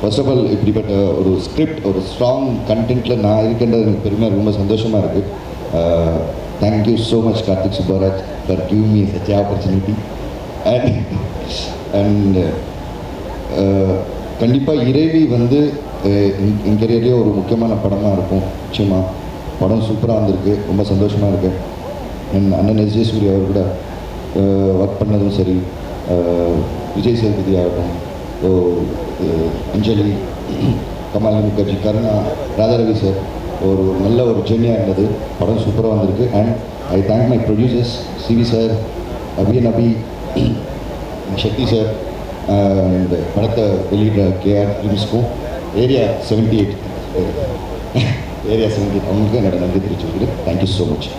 First of all இப்படிப்பட்ட ஒரு script ஒரு ஸ்ட்ராங் கண்டென்ட்டில் நான் இருக்கின்றது எனக்கு பெருமையாக ரொம்ப சந்தோஷமாக இருக்குது thank you so much Karthik Subbaraj for give me such opportunity and and கண்டிப்பாக இறைவி வந்து uh, என்- என் கரியர்லேயே ஒரு முக்கியமான படமாக இருக்கும் நிச்சயமாக படம் சூப்பராக வந்திருக்கு ரொம்ப சந்தோஷமாக இருக்குது என் அண்ணன் எஸ் அவர் கூட ஒர்க் பண்ணதும் சரி uh, விஜய் சேதுபதி ஆகட்டும் ஓ அஞ்சலி கமாலினி முகர்ஜி கருணா ராதாரவி சார் ஒரு நல்ல ஒரு ஜெர்னியாக இருந்தது. படம் சூப்பராக வந்திருக்கு. And I thank my producers CV sir Abhiyan Abhi Sakthi sir இந்த படத்தை வெளியிடுற KR ஃபிலிம்ஸ்க்கும் area seventy eight area seventy eight அவங்களுக்கும் என்னோட நன்றி தெரிவிச்சுக்கிறேன் தேங்க்யூ ஸோ மச்